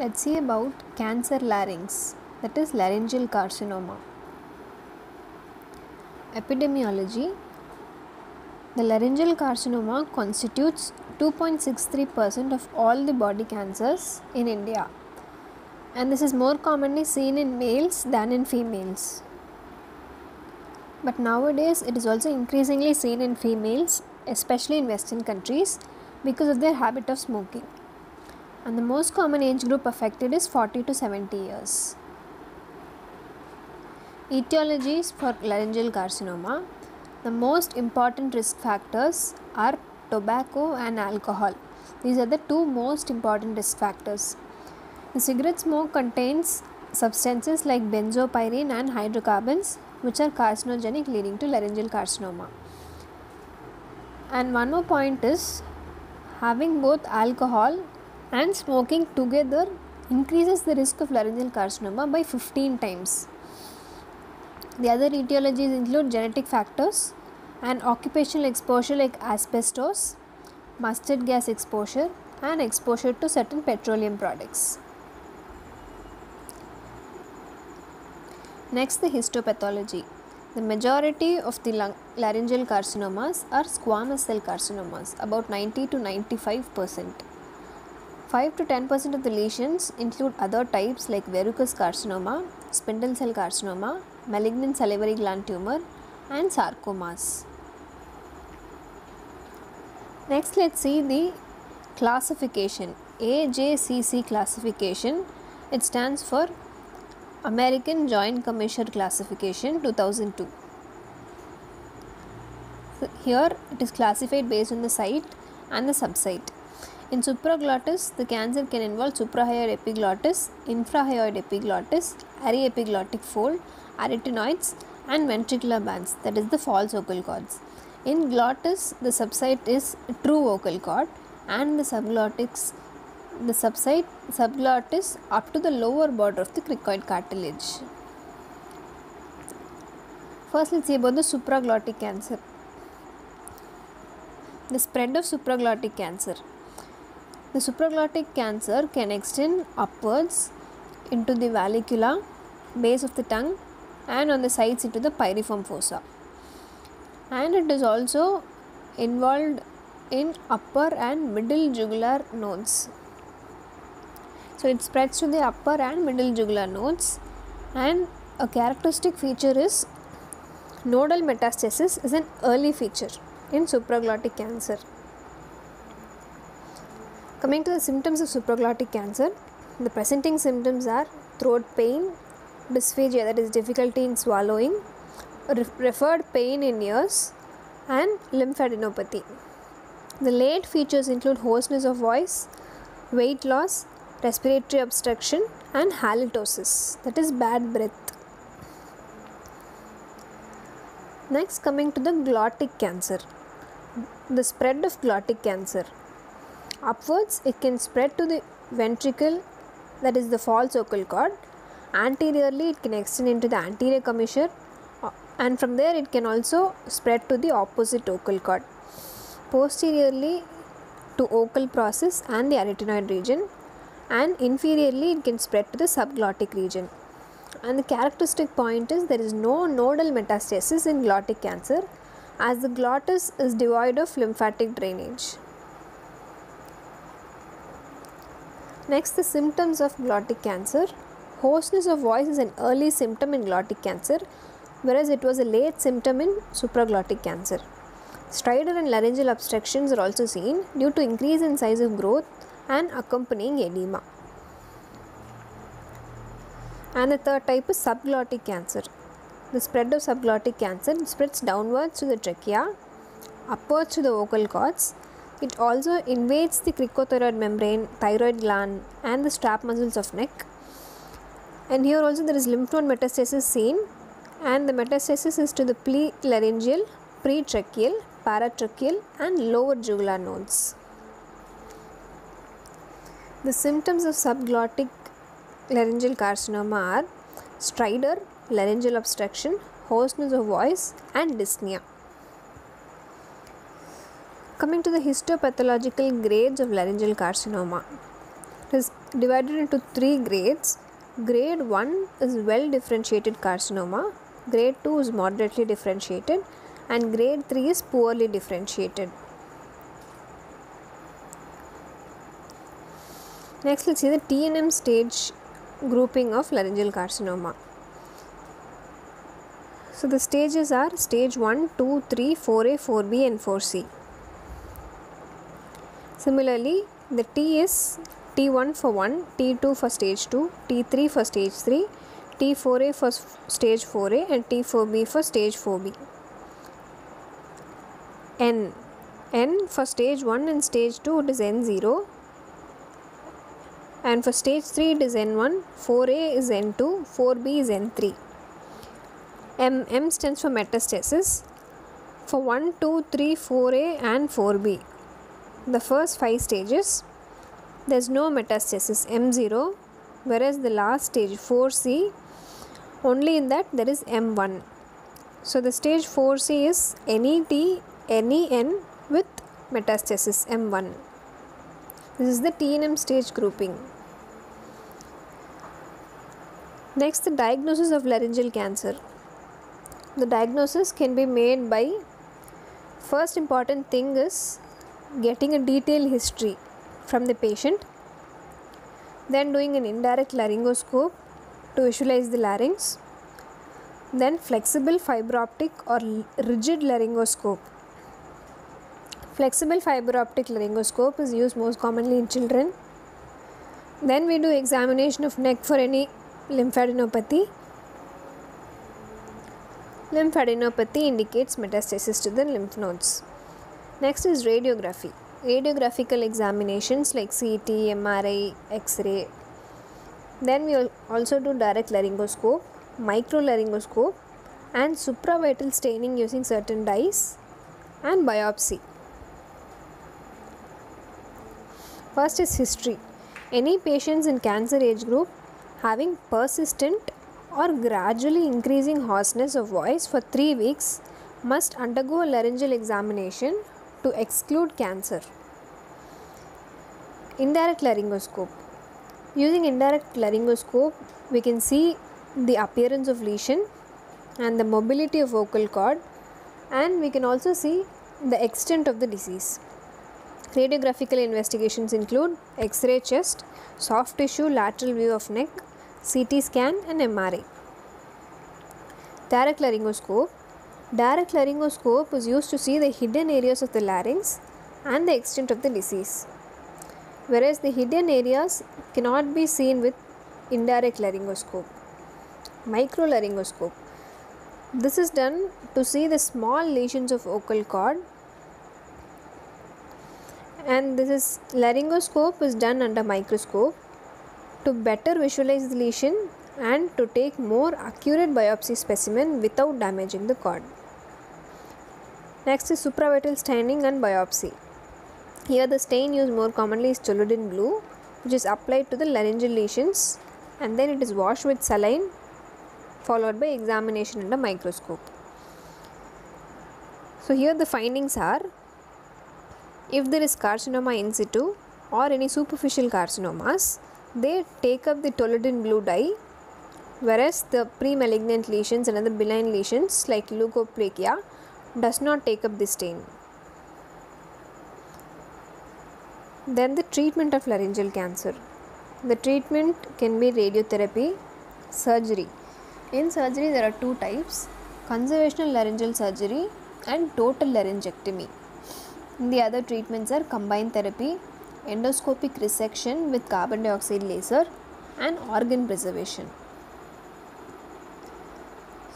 Let's see about cancer larynx, that is laryngeal carcinoma. Epidemiology The laryngeal carcinoma constitutes 2.63% of all the body cancers in India, and this is more commonly seen in males than in females. But nowadays, it is also increasingly seen in females, especially in Western countries, because of their habit of smoking. And the most common age group affected is 40 to 70 years. Etiologies for laryngeal carcinoma the most important risk factors are tobacco and alcohol. These are the two most important risk factors. The cigarette smoke contains substances like benzopyrene and hydrocarbons which are carcinogenic leading to laryngeal carcinoma. And one more point is having both alcohol and smoking together increases the risk of laryngeal carcinoma by 15 times. The other etiologies include genetic factors and occupational exposure like asbestos, mustard gas exposure, and exposure to certain petroleum products. Next, the histopathology. The majority of the laryngeal carcinomas are squamous cell carcinomas, about 90 to 95 percent. 5 to 10 percent of the lesions include other types like verrucous carcinoma, spindle cell carcinoma, malignant salivary gland tumor, and sarcomas. Next, let's see the classification AJCC classification. It stands for American Joint Commission Classification 2002. So here it is classified based on the site and the subsite. In supraglottis, the cancer can involve suprahyoid epiglottis, infrahyoid epiglottis, aryepiglottic fold, arytenoids, and ventricular bands, that is the false vocal cords. In glottis, the subsite is true vocal cord, and the subglottis, the subsite subglottis up to the lower border of the cricoid cartilage. First, let's see about the supraglottic cancer. The spread of supraglottic cancer. The supraglottic cancer can extend upwards into the vallecula, base of the tongue, and on the sides into the pyriform fossa. And it is also involved in upper and middle jugular nodes. So it spreads to the upper and middle jugular nodes, and a characteristic feature is nodal metastasis is an early feature in supraglottic cancer. Coming to the symptoms of supraglottic cancer, the presenting symptoms are throat pain, dysphagia that is difficulty in swallowing, re- referred pain in ears, and lymphadenopathy. The late features include hoarseness of voice, weight loss, respiratory obstruction, and halitosis that is bad breath. Next, coming to the glottic cancer, the spread of glottic cancer. Upwards, it can spread to the ventricle, that is the false vocal cord. Anteriorly, it can extend into the anterior commissure, uh, and from there, it can also spread to the opposite vocal cord. Posteriorly, to vocal process and the arytenoid region, and inferiorly, it can spread to the subglottic region. And the characteristic point is there is no nodal metastasis in glottic cancer as the glottis is devoid of lymphatic drainage. Next, the symptoms of glottic cancer. Hoarseness of voice is an early symptom in glottic cancer, whereas it was a late symptom in supraglottic cancer. Stridor and laryngeal obstructions are also seen due to increase in size of growth and accompanying edema. And the third type is subglottic cancer. The spread of subglottic cancer spreads downwards to the trachea, upwards to the vocal cords. It also invades the cricothyroid membrane, thyroid gland, and the strap muscles of neck. And here also there is lymph node metastasis seen, and the metastasis is to the pre-laryngeal, pre-tracheal, paratracheal, and lower jugular nodes. The symptoms of subglottic laryngeal carcinoma are stridor, laryngeal obstruction, hoarseness of voice, and dyspnea. Coming to the histopathological grades of laryngeal carcinoma, it is divided into three grades. Grade 1 is well differentiated carcinoma, grade 2 is moderately differentiated, and grade 3 is poorly differentiated. Next, let's see the TNM stage grouping of laryngeal carcinoma. So, the stages are stage 1, 2, 3, 4A, 4B, and 4C. Similarly, the T is T1 for 1, T2 for stage 2, T3 for stage 3, T4A for stage 4A, and T4B for stage 4B. N N for stage 1 and stage 2 it is N0 and for stage 3 it is N1, 4A is N2, 4B is N3. M M stands for metastasis. For 1, 2, 3, 4A and 4B, the first 5 stages there is no metastasis M0 whereas the last stage 4C only in that there is M1. So the stage 4C is any T, any N with metastasis M1. This is the TNM stage grouping. Next, the diagnosis of laryngeal cancer. The diagnosis can be made by first important thing is getting a detailed history from the patient, then doing an indirect laryngoscope to visualize the larynx, then flexible fiber optic or rigid laryngoscope Flexible fiber optic laryngoscope is used most commonly in children. Then we do examination of neck for any lymphadenopathy. Lymphadenopathy indicates metastasis to the lymph nodes. Next is radiography. Radiographical examinations like CT, MRI, X-ray. Then we also do direct laryngoscope, microlaryngoscope and supravital staining using certain dyes and biopsy. First is history. Any patients in cancer age group having persistent or gradually increasing hoarseness of voice for 3 weeks must undergo a laryngeal examination to exclude cancer. Indirect laryngoscope. Using indirect laryngoscope, we can see the appearance of lesion and the mobility of vocal cord and we can also see the extent of the disease. Radiographical investigations include X-ray chest, soft tissue lateral view of neck, CT scan and MRI. Direct laryngoscope. Direct laryngoscope is used to see the hidden areas of the larynx and the extent of the disease. Whereas the hidden areas cannot be seen with indirect laryngoscope. Microlaryngoscope. This is done to see the small lesions of vocal cord and this is laryngoscope is done under microscope to better visualize the lesion and to take more accurate biopsy specimen without damaging the cord. Next is supravital staining and biopsy. Here the stain used more commonly is toluidine blue which is applied to the laryngeal lesions and then it is washed with saline followed by examination under microscope. So here the findings are if there is carcinoma in situ or any superficial carcinomas, they take up the toluidine blue dye whereas the pre-malignant lesions and other benign lesions like leukoplakia does not take up the stain. Then the treatment of laryngeal cancer. The treatment can be radiotherapy, surgery. In surgery there are two types, conservational laryngeal surgery and total laryngectomy. The other treatments are combined therapy, endoscopic resection with carbon dioxide laser and organ preservation.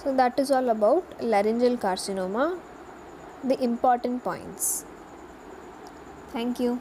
So that is all about laryngeal carcinoma, the important points. Thank you.